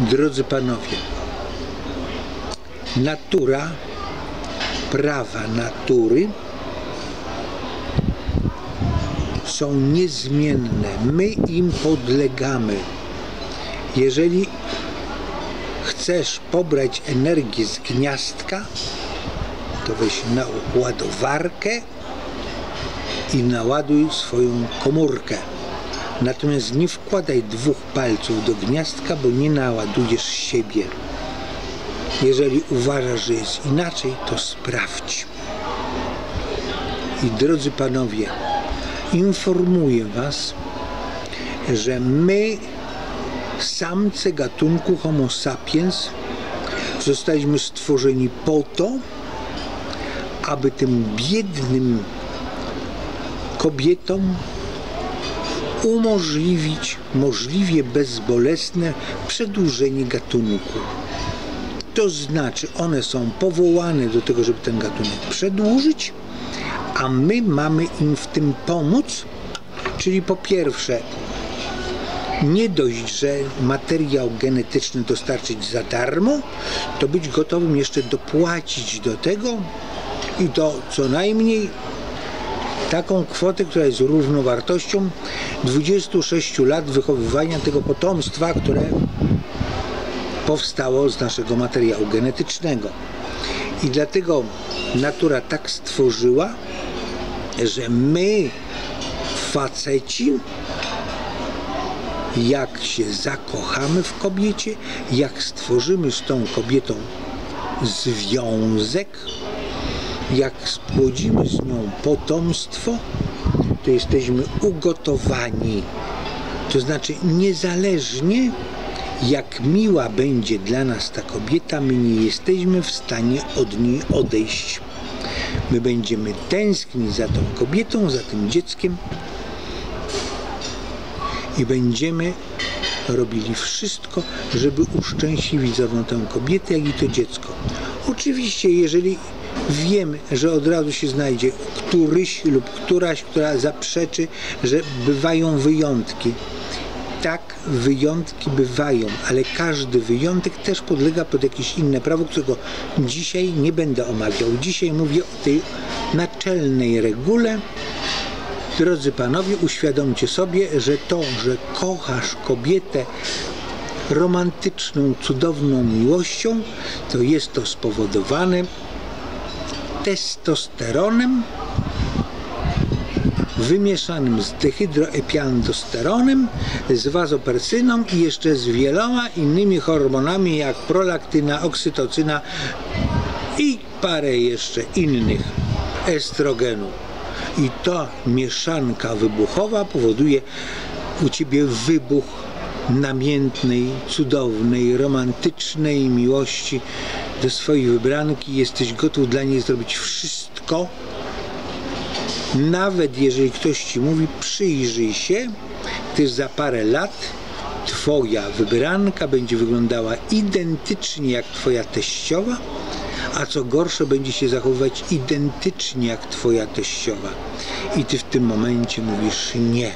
Drodzy panowie, natura, prawa natury są niezmienne. My im podlegamy. Jeżeli chcesz pobrać energię z gniazdka, to weź na ładowarkę i naładuj swoją komórkę. Natomiast nie wkładaj dwóch palców do gniazdka, bo nie naładujesz siebie. Jeżeli uważasz, że jest inaczej, to sprawdź. I drodzy panowie, informuję was, że my, samce gatunku Homo sapiens, zostaliśmy stworzeni po to, aby tym biednym kobietom umożliwić możliwie bezbolesne przedłużenie gatunku. To znaczy, one są powołane do tego, żeby ten gatunek przedłużyć, a my mamy im w tym pomóc. Czyli po pierwsze, nie dość, że materiał genetyczny dostarczyć za darmo, to być gotowym jeszcze dopłacić do tego i to co najmniej taką kwotę, która jest równowartością 26 lat wychowywania tego potomstwa, które powstało z naszego materiału genetycznego. I dlatego natura tak stworzyła, że my, faceci, jak się zakochamy w kobiecie, jak stworzymy z tą kobietą związek, jak spłodzimy z nią potomstwo, to jesteśmy ugotowani. To znaczy, niezależnie jak miła będzie dla nas ta kobieta, my nie jesteśmy w stanie od niej odejść. My będziemy tęsknić za tą kobietą, za tym dzieckiem i będziemy robili wszystko, żeby uszczęśliwić zarówno tę kobietę, jak i to dziecko. Oczywiście, jeżeli wiemy, że od razu się znajdzie któryś lub któraś, która zaprzeczy, że bywają wyjątki. Tak, wyjątki bywają, ale każdy wyjątek też podlega pod jakieś inne prawo, którego dzisiaj nie będę omawiał. Dzisiaj mówię o tej naczelnej regule. Drodzy panowie, uświadomcie sobie, że to, że kochasz kobietę romantyczną, cudowną miłością, to jest to spowodowane testosteronem wymieszanym z dehydroepiandosteronem, z wazopersyną i jeszcze z wieloma innymi hormonami jak prolaktyna, oksytocyna i parę jeszcze innych estrogenu. I ta mieszanka wybuchowa powoduje u ciebie wybuch namiętnej, cudownej, romantycznej miłości do swojej wybranki. Jesteś gotów dla niej zrobić wszystko, nawet jeżeli ktoś ci mówi, przyjrzyj się, gdyż za parę lat twoja wybranka będzie wyglądała identycznie jak twoja teściowa, a co gorsze będzie się zachowywać identycznie jak twoja teściowa. I ty w tym momencie mówisz nie.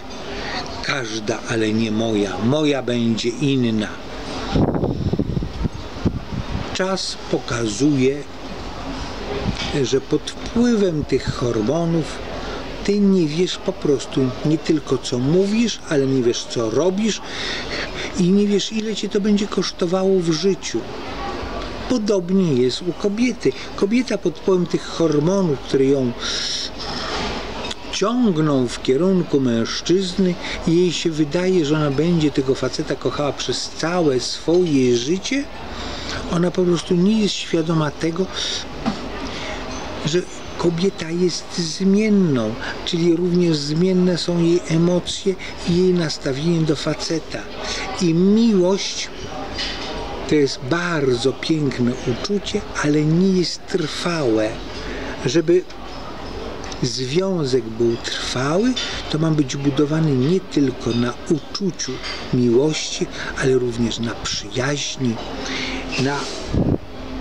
Każda, ale nie moja. Moja będzie inna. Czas pokazuje, że pod wpływem tych hormonów ty nie wiesz po prostu nie tylko co mówisz, ale nie wiesz co robisz i nie wiesz ile cię to będzie kosztowało w życiu. Podobnie jest u kobiety. Kobieta pod wpływem tych hormonów, które ją ciągną w kierunku mężczyzny i jej się wydaje, że ona będzie tego faceta kochała przez całe swoje życie, ona po prostu nie jest świadoma tego, że kobieta jest zmienną, czyli również zmienne są jej emocje i jej nastawienie do faceta. I miłość to jest bardzo piękne uczucie, ale nie jest trwałe. Żeby związek był trwały, to ma być budowany nie tylko na uczuciu miłości, ale również na przyjaźni, na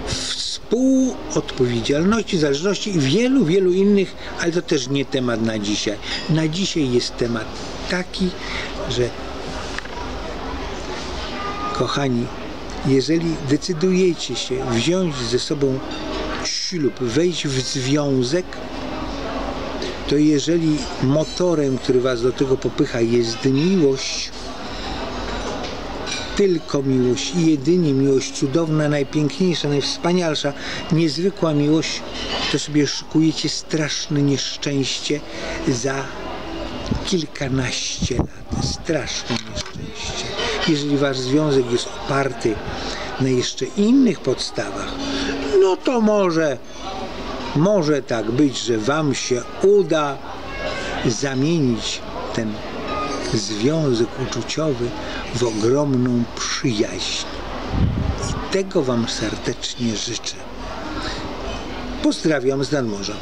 współodpowiedzialności, zależności i wielu, wielu innych, ale to też nie temat na dzisiaj. Na dzisiaj jest temat taki, że kochani, Jeżeli decydujecie się wziąć ze sobą ślub, wejść w związek, to jeżeli motorem, który was do tego popycha, jest miłość, tylko miłość i jedynie miłość, cudowna, najpiękniejsza, najwspanialsza, niezwykła miłość, to sobie szykujecie straszne nieszczęście za kilkanaście lat. Straszne nieszczęście. Jeżeli wasz związek jest oparty na jeszcze innych podstawach, no to może, może tak być, że wam się uda zamienić ten związek uczuciowy w ogromną przyjaźń. I tego Wam serdecznie życzę. Pozdrawiam z nadmorza.